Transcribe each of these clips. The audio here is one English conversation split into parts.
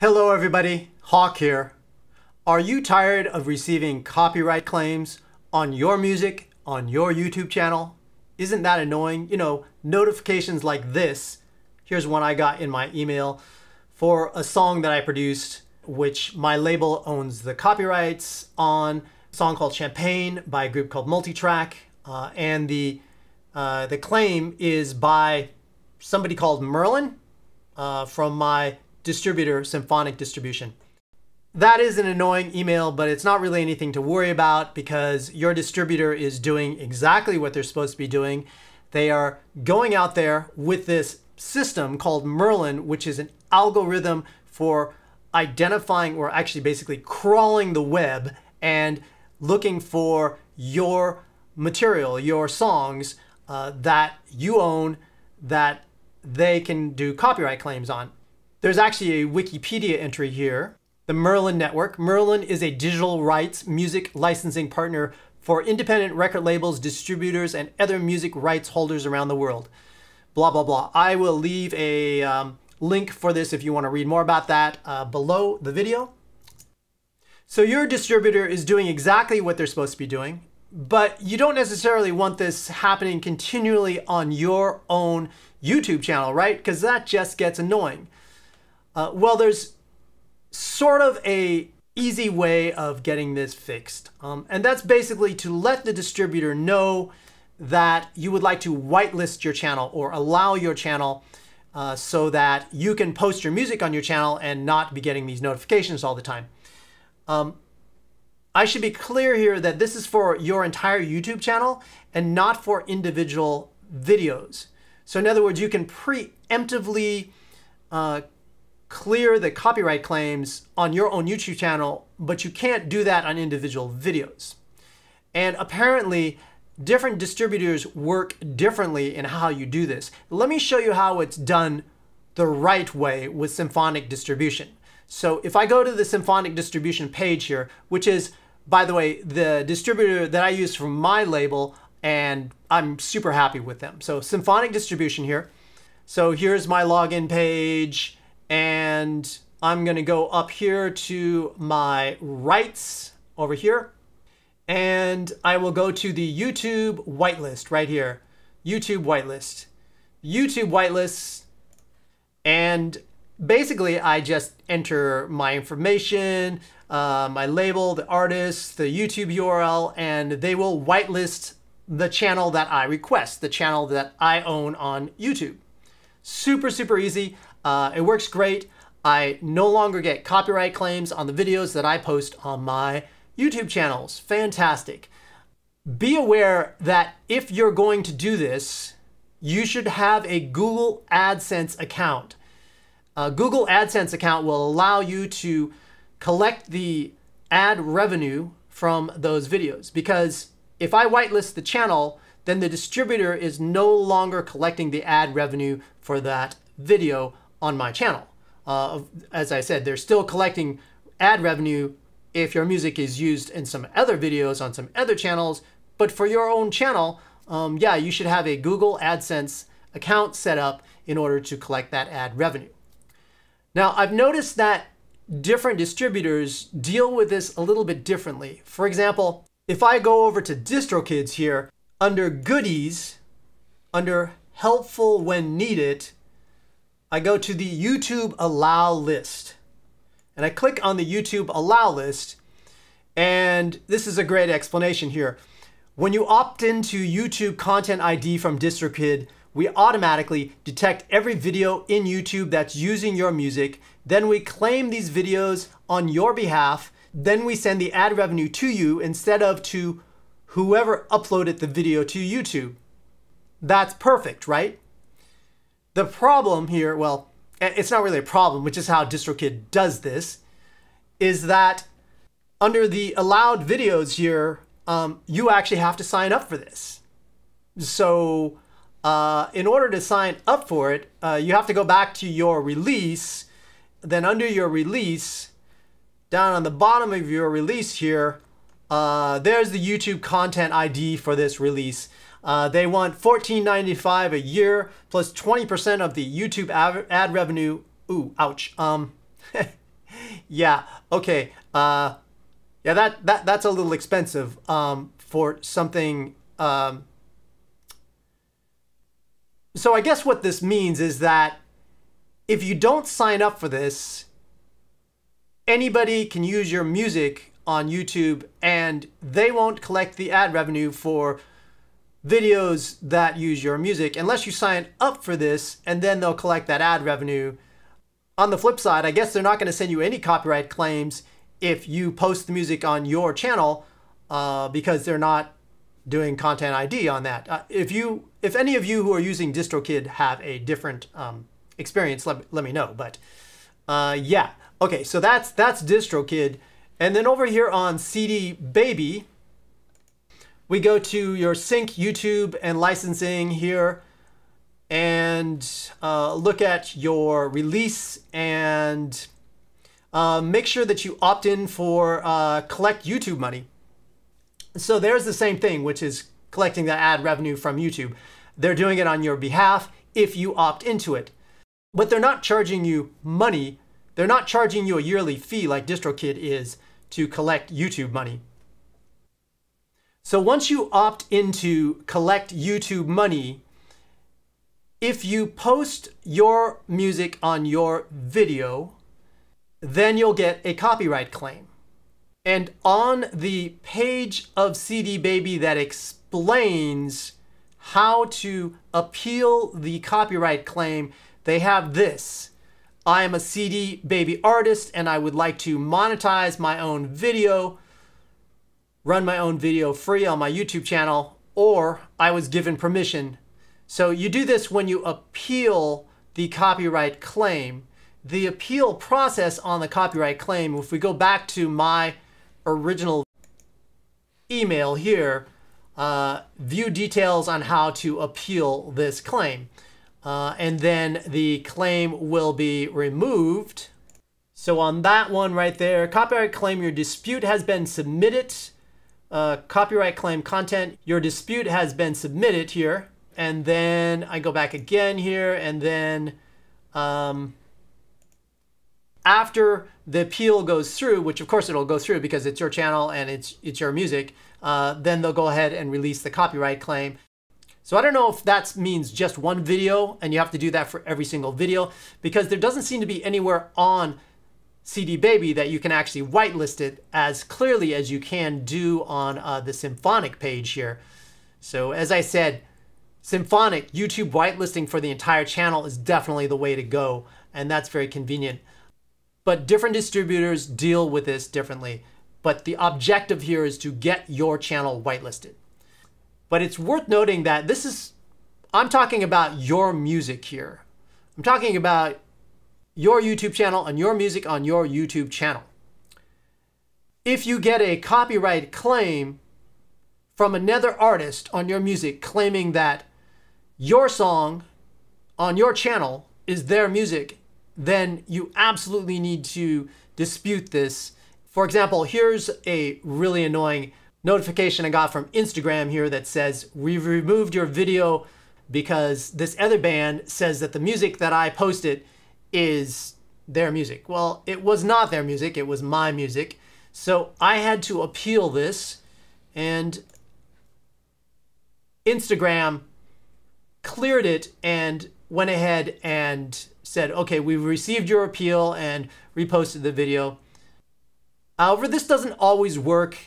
Hello everybody, Hawk here. Are you tired of receiving copyright claims on your music on your YouTube channel? Isn't that annoying? You know, notifications like this. Here's one I got in my email for a song that I produced, which my label owns the copyrights on. A song called Champagne by a group called Multitrack. Uh, and the, uh, the claim is by somebody called Merlin uh, from my distributor, Symphonic Distribution. That is an annoying email, but it's not really anything to worry about because your distributor is doing exactly what they're supposed to be doing. They are going out there with this system called Merlin, which is an algorithm for identifying or actually basically crawling the web and looking for your material, your songs uh, that you own that they can do copyright claims on. There's actually a Wikipedia entry here. The Merlin Network. Merlin is a digital rights music licensing partner for independent record labels, distributors, and other music rights holders around the world. Blah, blah, blah. I will leave a um, link for this if you want to read more about that uh, below the video. So your distributor is doing exactly what they're supposed to be doing, but you don't necessarily want this happening continually on your own YouTube channel, right? Because that just gets annoying. Uh, well, there's sort of a easy way of getting this fixed. Um, and that's basically to let the distributor know that you would like to whitelist your channel or allow your channel uh, so that you can post your music on your channel and not be getting these notifications all the time. Um, I should be clear here that this is for your entire YouTube channel and not for individual videos. So in other words, you can preemptively uh, clear the copyright claims on your own YouTube channel, but you can't do that on individual videos. And apparently, different distributors work differently in how you do this. Let me show you how it's done the right way with symphonic distribution. So if I go to the symphonic distribution page here, which is, by the way, the distributor that I use for my label, and I'm super happy with them. So symphonic distribution here. So here's my login page and I'm gonna go up here to my rights over here and I will go to the YouTube whitelist right here. YouTube whitelist. YouTube whitelist and basically I just enter my information, uh, my label, the artist, the YouTube URL, and they will whitelist the channel that I request, the channel that I own on YouTube. Super, super easy. Uh, it works great. I no longer get copyright claims on the videos that I post on my YouTube channels. Fantastic. Be aware that if you're going to do this, you should have a Google AdSense account. A Google AdSense account will allow you to collect the ad revenue from those videos because if I whitelist the channel, then the distributor is no longer collecting the ad revenue for that video on my channel. Uh, as I said, they're still collecting ad revenue if your music is used in some other videos on some other channels, but for your own channel, um, yeah, you should have a Google AdSense account set up in order to collect that ad revenue. Now, I've noticed that different distributors deal with this a little bit differently. For example, if I go over to DistroKids here, under Goodies, under Helpful When Needed, I go to the YouTube Allow list. And I click on the YouTube Allow list. And this is a great explanation here. When you opt into YouTube Content ID from DistroKid, we automatically detect every video in YouTube that's using your music. Then we claim these videos on your behalf. Then we send the ad revenue to you instead of to whoever uploaded the video to YouTube. That's perfect, right? The problem here, well, it's not really a problem, which is how DistroKid does this, is that under the allowed videos here, um, you actually have to sign up for this. So uh, in order to sign up for it, uh, you have to go back to your release. Then under your release, down on the bottom of your release here, uh, there's the YouTube content ID for this release. Uh, they want $14.95 a year plus 20% of the YouTube ad, ad revenue. Ooh, ouch. Um, yeah, okay. Uh, yeah, that, that that's a little expensive um, for something. Um, so I guess what this means is that if you don't sign up for this, anybody can use your music on YouTube and they won't collect the ad revenue for videos that use your music unless you sign up for this and then they'll collect that ad revenue. On the flip side, I guess they're not going to send you any copyright claims if you post the music on your channel uh, because they're not doing content ID on that. Uh, if you, if any of you who are using DistroKid have a different um, experience, let, let me know. But uh, yeah, okay, so that's that's DistroKid, and then over here on CD Baby, we go to your sync YouTube and licensing here, and uh, look at your release and uh, make sure that you opt in for uh, collect YouTube money. So there's the same thing, which is collecting the ad revenue from YouTube. They're doing it on your behalf if you opt into it. But they're not charging you money. They're not charging you a yearly fee like DistroKid is to collect YouTube money. So once you opt into collect YouTube money, if you post your music on your video, then you'll get a copyright claim. And on the page of CD Baby that explains how to appeal the copyright claim, they have this. I am a CD Baby artist and I would like to monetize my own video, run my own video free on my YouTube channel, or I was given permission. So you do this when you appeal the copyright claim. The appeal process on the copyright claim, if we go back to my original email here, uh, view details on how to appeal this claim. Uh, and then the claim will be removed. So on that one right there, copyright claim, your dispute has been submitted. Uh, copyright claim content, your dispute has been submitted here. And then I go back again here and then um, after the appeal goes through, which of course it'll go through because it's your channel and it's, it's your music, uh, then they'll go ahead and release the copyright claim. So I don't know if that means just one video and you have to do that for every single video because there doesn't seem to be anywhere on CD Baby that you can actually whitelist it as clearly as you can do on uh, the Symphonic page here. So as I said, Symphonic YouTube whitelisting for the entire channel is definitely the way to go and that's very convenient. But different distributors deal with this differently. But the objective here is to get your channel whitelisted. But it's worth noting that this is, I'm talking about your music here. I'm talking about your YouTube channel and your music on your YouTube channel. If you get a copyright claim from another artist on your music claiming that your song on your channel is their music, then you absolutely need to dispute this. For example, here's a really annoying notification I got from Instagram here that says, we've removed your video because this other band says that the music that I posted is their music. Well, it was not their music, it was my music. So I had to appeal this and Instagram cleared it and went ahead and said, okay, we've received your appeal and reposted the video. However, this doesn't always work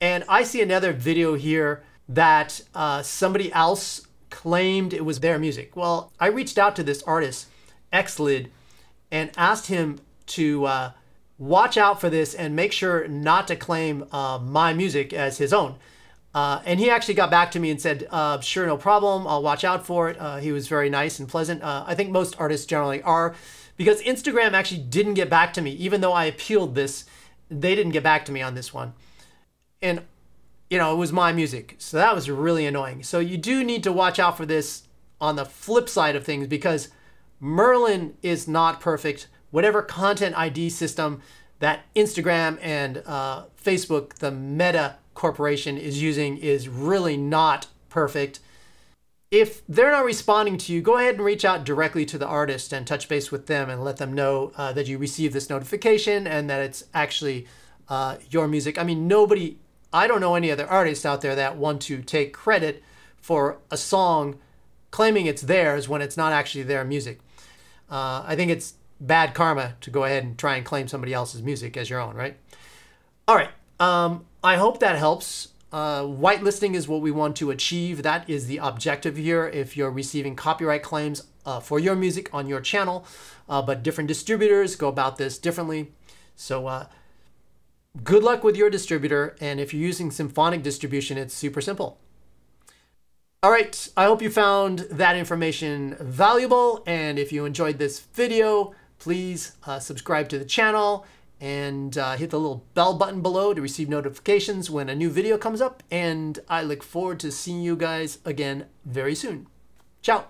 and I see another video here that uh, somebody else claimed it was their music. Well, I reached out to this artist, Xlid, and asked him to uh, watch out for this and make sure not to claim uh, my music as his own. Uh, and he actually got back to me and said, uh, sure, no problem. I'll watch out for it. Uh, he was very nice and pleasant. I think most artists generally are because Instagram actually didn't get back to me. Even though I appealed this, they didn't get back to me on this one and you know, it was my music. So that was really annoying. So you do need to watch out for this on the flip side of things because Merlin is not perfect. Whatever content ID system that Instagram and uh, Facebook, the Meta Corporation, is using is really not perfect. if they're not responding to you, go ahead and reach out directly to the artist and touch base with them and let them know uh, that you received this notification and that it's actually uh, your music. I mean, nobody, I don't know any other artists out there that want to take credit for a song claiming it's theirs when it's not actually their music. Uh, I think it's bad karma to go ahead and try and claim somebody else's music as your own, right? All right. Um, I hope that helps. Uh, whitelisting is what we want to achieve. That is the objective here. If you're receiving copyright claims uh, for your music on your channel, uh, but different distributors go about this differently. So uh, good luck with your distributor. And if you're using symphonic distribution, it's super simple. All right, I hope you found that information valuable. And if you enjoyed this video, please uh, subscribe to the channel and uh, hit the little bell button below to receive notifications when a new video comes up. And I look forward to seeing you guys again very soon. Ciao.